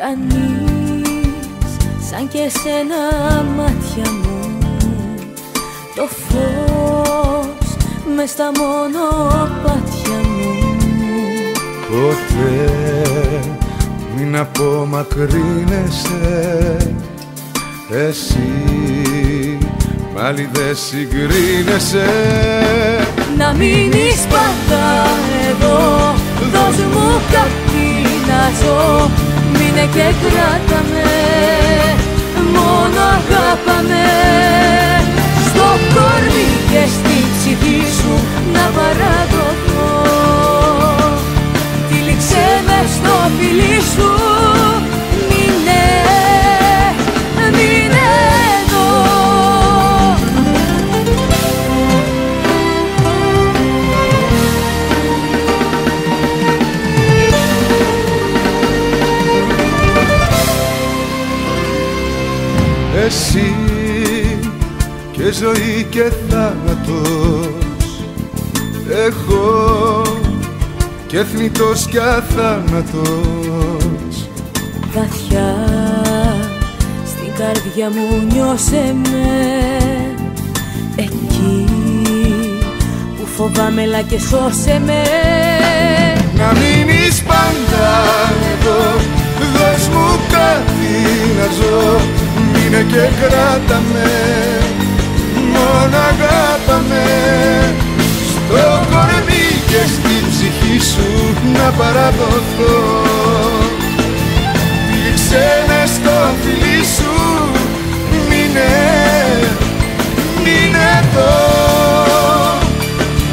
Κανείς σαν και σένα μάτια μου. Το φως μες στα μονοπάτια μου. Ποτέ μην απομακρύνεσαι. Εσύ πάλι δεν συγκρίνεσαι. Να μείνεις πάντα και κράτα με Μόνο αγάπαμε Στο κορμί και στη ψυχή σου Να παραδοθώ Εσύ και ζωή και θάνατος. Εγώ και θνητός και αθάνατος. Βαθιά στην καρδιά μου νιώσε με. Εκεί που φοβάμαι λα και σώσε με. Να μείνεις πάντα εδώ και κράτα με Μόνο αγάπα με Στο κορμί και στη ψυχή σου Να παραδοθώ. Τύλιξε με στο φιλί σου Μείνε, μείνε εδώ.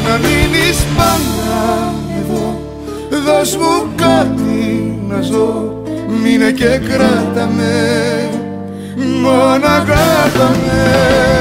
Να μείνεις πάντα εδώ. Δώσ' μου κάτι να ζω Μείνε και κράτα με Μόνο αγάπα με